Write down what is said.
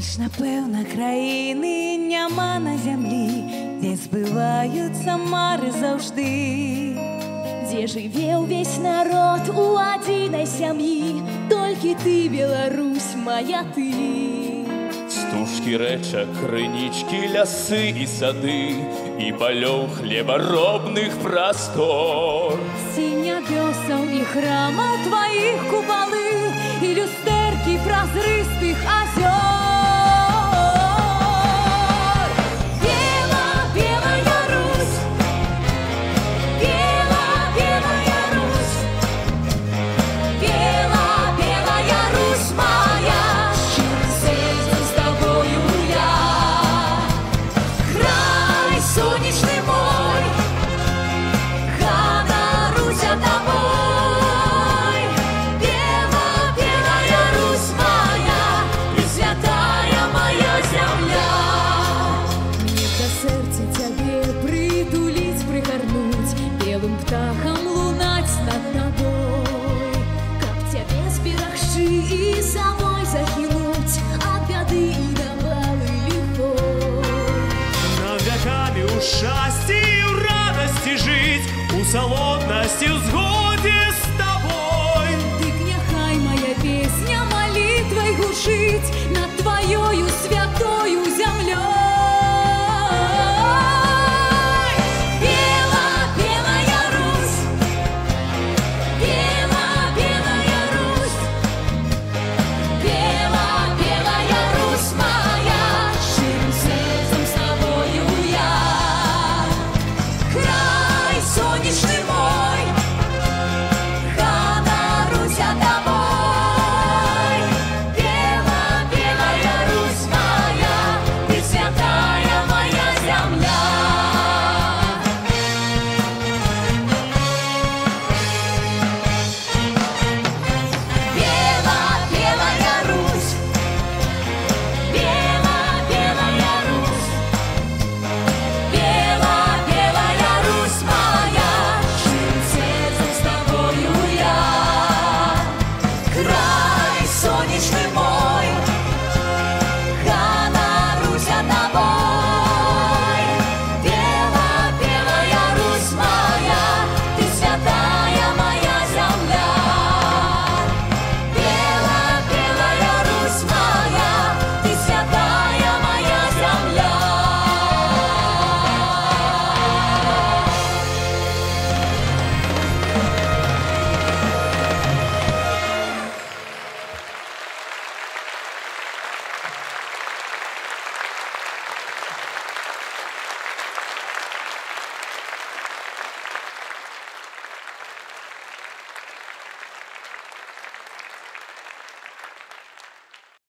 Больш, напевно, країни няма на зямлі, дзе збываюцца мары заўжды, дзе жыве ўвесь народ у адзінай сям'і, толькі ты, Беларусь, моя ты. Стужкі рэчак, крынічкі, лясы і сады і палёў хлебаробных прастор. Сіня бёсаў і храмаў тваіх купалы і люстэркі празрыстых азёр. Птахом лунать над тобой. Как тебе сберегши и самой захинуть От беды и навалы лихой. Нам веками у счастья и у радости жить, у солодности, у згоде с